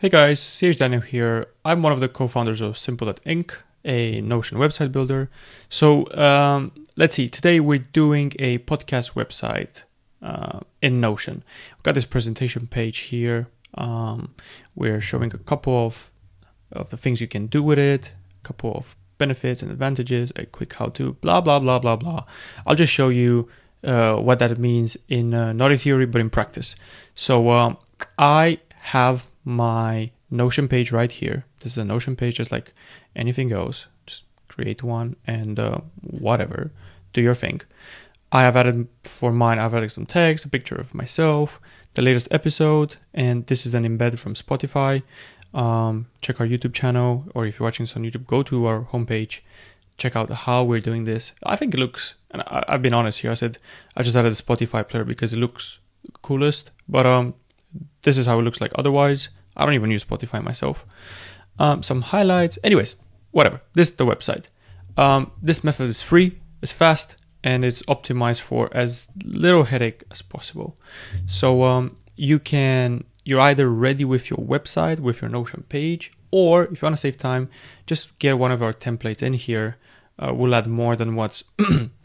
Hey guys, CH Daniel here. I'm one of the co-founders of Simple.ink, a Notion website builder. So um, let's see, today we're doing a podcast website uh, in Notion. We've got this presentation page here. Um, we're showing a couple of, of the things you can do with it, a couple of benefits and advantages, a quick how-to, blah, blah, blah, blah, blah. I'll just show you uh, what that means in uh, not in theory, but in practice. So um, I have my Notion page right here. This is a Notion page just like anything goes. Just create one and uh, whatever, do your thing. I have added for mine, I've added some text, a picture of myself, the latest episode, and this is an embed from Spotify. Um, check our YouTube channel, or if you're watching this on YouTube, go to our homepage, check out how we're doing this. I think it looks, and I, have been honest here, I said I just added a Spotify player because it looks coolest, but um, this is how it looks like otherwise. I don't even use Spotify myself. Um, some highlights. Anyways, whatever. This is the website. Um, this method is free, it's fast, and it's optimized for as little headache as possible. So um, you can you're either ready with your website with your Notion page, or if you want to save time, just get one of our templates in here. Uh, we'll add more than what's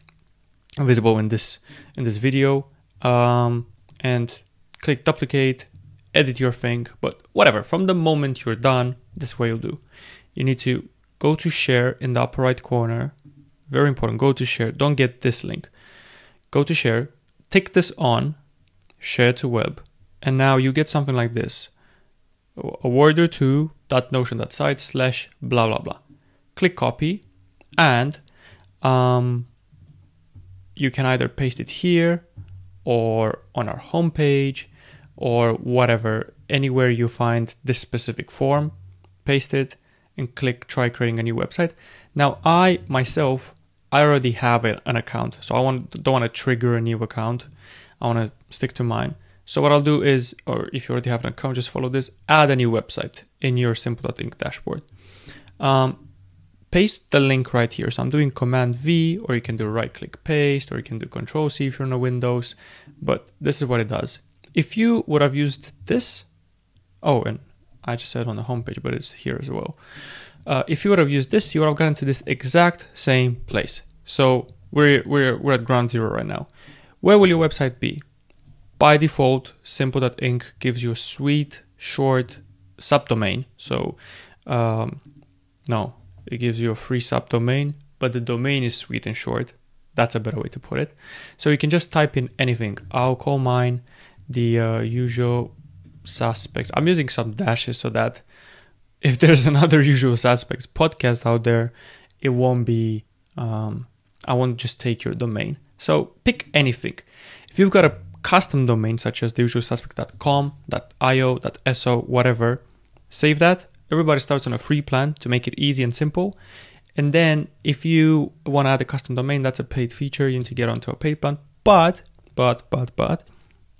visible in this in this video, um, and click duplicate, edit your thing, but whatever. From the moment you're done, this is what you'll do. You need to go to share in the upper right corner. Very important. Go to share. Don't get this link. Go to share. Tick this on. Share to web. And now you get something like this. A word or two. Dot notion. Dot site slash blah blah blah. Click copy, and um, you can either paste it here or on our homepage or whatever, anywhere you find this specific form, paste it and click try creating a new website. Now I myself, I already have an account, so I want don't want to trigger a new account. I want to stick to mine. So what I'll do is, or if you already have an account, just follow this, add a new website in your Simple.ink dashboard. Um, paste the link right here. So I'm doing Command V, or you can do right click paste, or you can do Control C if you're on a Windows. But this is what it does. If you would have used this, oh, and I just said on the homepage, but it's here as well. Uh, if you would have used this, you would have gotten to this exact same place. So we're, we're, we're at ground zero right now. Where will your website be? By default, simple.ink gives you a sweet, short subdomain. So, um, no, it gives you a free subdomain, but the domain is sweet and short. That's a better way to put it. So you can just type in anything. I'll call mine the uh, usual suspects. I'm using some dashes so that if there's another usual suspects podcast out there, it won't be, um, I won't just take your domain. So pick anything. If you've got a custom domain such as theusualsuspect.com, .io, .so, whatever, save that. Everybody starts on a free plan to make it easy and simple. And then if you want to add a custom domain, that's a paid feature. You need to get onto a paid plan. But, but, but, but,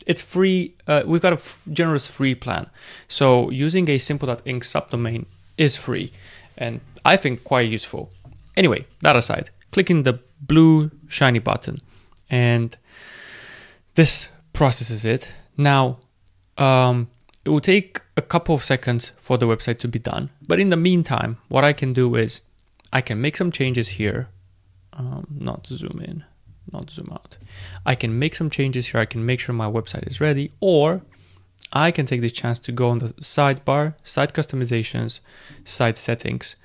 it's free. Uh, we've got a generous free plan. So using a simple.ink subdomain is free and I think quite useful. Anyway, that aside, clicking the blue shiny button and this processes it. Now, um, it will take a couple of seconds for the website to be done. But in the meantime, what I can do is I can make some changes here. Um, not zoom in not zoom out. I can make some changes here. I can make sure my website is ready, or I can take this chance to go on the sidebar, site customizations, site settings,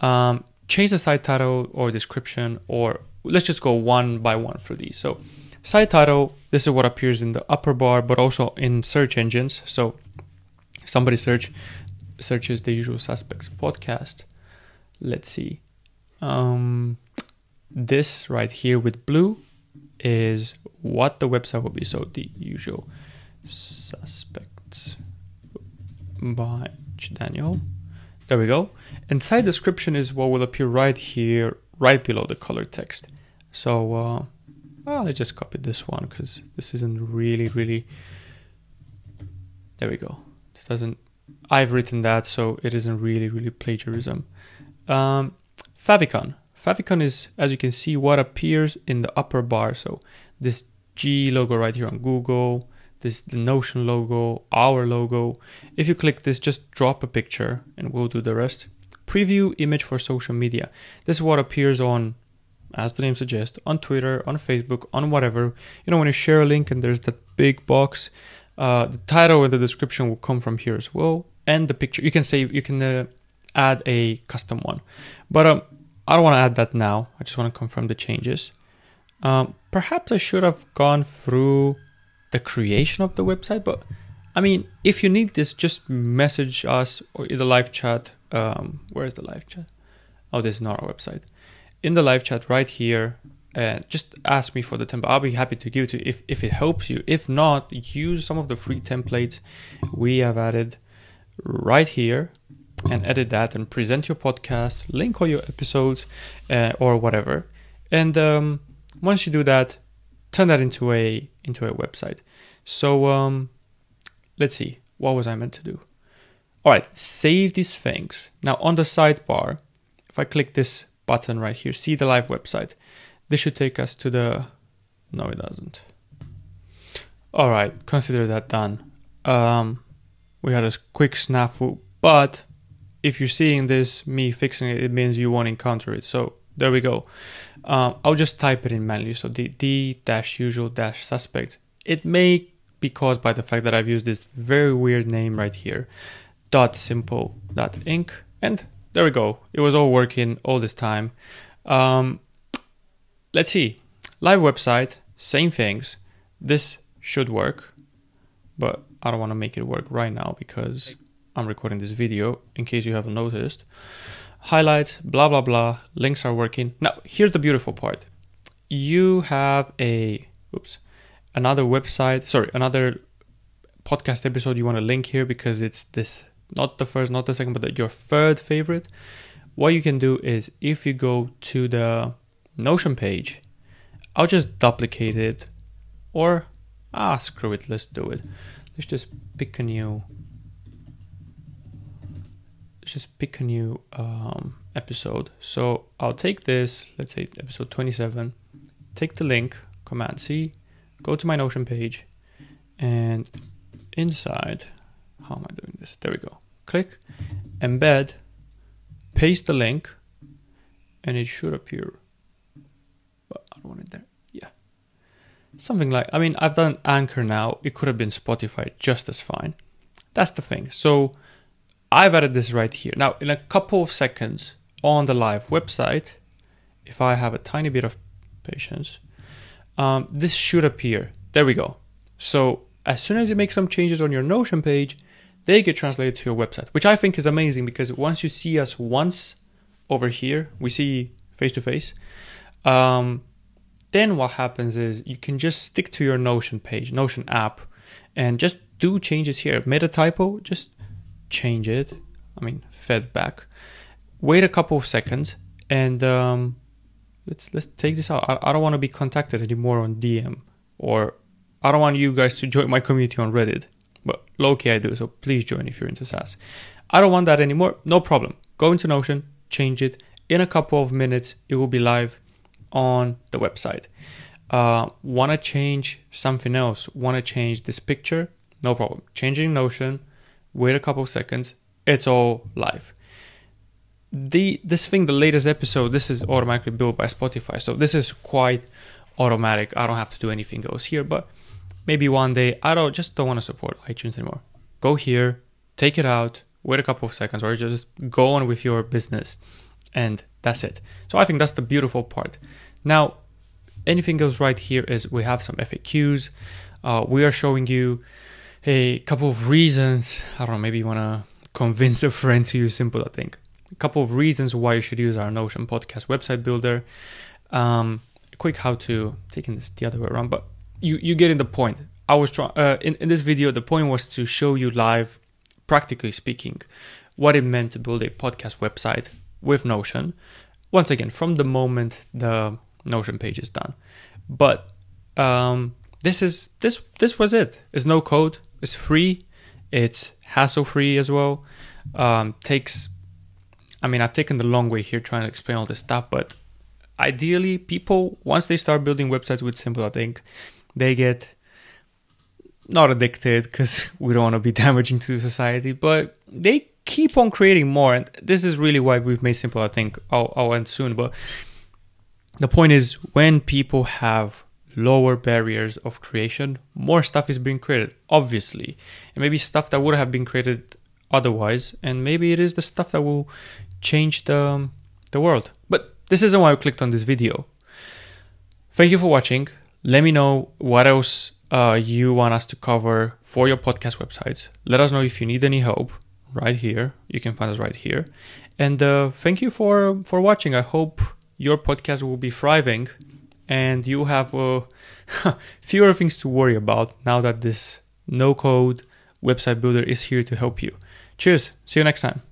um, change the site title or description, or let's just go one by one for these. So, site title, this is what appears in the upper bar, but also in search engines. So, if somebody search searches the usual suspects podcast, let's see. Um, this right here with blue is what the website will be. So the usual suspects by Daniel. There we go. And site description is what will appear right here, right below the color text. So uh, well, I just copied this one because this isn't really, really. There we go. This doesn't. I've written that, so it isn't really, really plagiarism. Um, favicon favicon is, as you can see, what appears in the upper bar. So this G logo right here on Google, this the Notion logo, our logo. If you click this, just drop a picture and we'll do the rest. Preview image for social media. This is what appears on, as the name suggests, on Twitter, on Facebook, on whatever. You know, when you share a link and there's that big box, uh, the title and the description will come from here as well. And the picture, you can say, you can uh, add a custom one. But um, I don't want to add that now. I just want to confirm the changes. Um, perhaps I should have gone through the creation of the website, but I mean, if you need this, just message us or in the live chat. Um, where is the live chat? Oh, this is not our website. In the live chat right here, and just ask me for the template. I'll be happy to give it to you if, if it helps you. If not, use some of the free templates we have added right here and edit that and present your podcast, link all your episodes uh, or whatever. And um, once you do that, turn that into a into a website. So um, let's see, what was I meant to do? All right, save these things. Now on the sidebar, if I click this button right here, see the live website, this should take us to the, no it doesn't. All right, consider that done. Um, we had a quick snafu, but if you're seeing this, me fixing it, it means you won't encounter it. So there we go. Um, I'll just type it in manually. So the d dash usual dash suspect. It may be caused by the fact that I've used this very weird name right here, dot simple dot ink, and there we go. It was all working all this time. Um, let's see. Live website, same things. This should work, but I don't want to make it work right now because I'm recording this video in case you haven't noticed highlights, blah, blah, blah. Links are working. Now, here's the beautiful part. You have a, oops, another website, sorry, another podcast episode you want to link here because it's this, not the first, not the second, but the, your third favorite. What you can do is if you go to the Notion page, I'll just duplicate it or, ah, screw it, let's do it. Let's just pick a new just pick a new um, episode. So I'll take this, let's say episode 27, take the link, Command C, go to my Notion page, and inside, how am I doing this? There we go. Click, embed, paste the link, and it should appear. But I don't want it there. Yeah. Something like, I mean, I've done Anchor now. It could have been Spotify just as fine. That's the thing. So I've added this right here. Now, in a couple of seconds on the live website, if I have a tiny bit of patience, um, this should appear. There we go. So as soon as you make some changes on your Notion page, they get translated to your website, which I think is amazing because once you see us once over here, we see face to face. Then what happens is you can just stick to your Notion page, Notion app, and just do changes here. Made a typo, just change it. I mean, fed back. Wait a couple of seconds and um, let's let's take this out. I, I don't want to be contacted anymore on DM or I don't want you guys to join my community on Reddit. But low-key I do, so please join if you're into SaaS. I don't want that anymore. No problem. Go into Notion, change it. In a couple of minutes, it will be live on the website. Uh, want to change something else? Want to change this picture? No problem. Changing Notion wait a couple seconds, it's all live. The this thing, the latest episode, this is automatically built by Spotify, so this is quite automatic. I don't have to do anything else here, but maybe one day I don't just don't want to support iTunes anymore. Go here, take it out, wait a couple of seconds, or just go on with your business, and that's it. So I think that's the beautiful part. Now, anything goes right here is we have some FAQs. Uh, we are showing you a couple of reasons. I don't know, maybe you want to convince a friend to use Simple, I think. A couple of reasons why you should use our Notion podcast website builder. Um, quick how to, taking this the other way around, but you, you getting the point. I was trying, uh, in, in this video, the point was to show you live, practically speaking, what it meant to build a podcast website with Notion. Once again, from the moment the Notion page is done. But um, this is this this was it. It's no code. It's free. It's hassle free as well. Um, takes. I mean, I've taken the long way here trying to explain all this stuff, but ideally, people once they start building websites with Simple, I think they get not addicted because we don't want to be damaging to society, but they keep on creating more. And this is really why we've made simple. I think I'll, I'll end soon, but the point is when people have lower barriers of creation, more stuff is being created, obviously. And maybe stuff that would have been created otherwise, and maybe it is the stuff that will change the, the world. But this isn't why I clicked on this video. Thank you for watching. Let me know what else uh, you want us to cover for your podcast websites. Let us know if you need any help right here. You can find us right here. And uh, thank you for, for watching. I hope your podcast will be thriving and you have uh, fewer things to worry about now that this no code website builder is here to help you. Cheers. See you next time.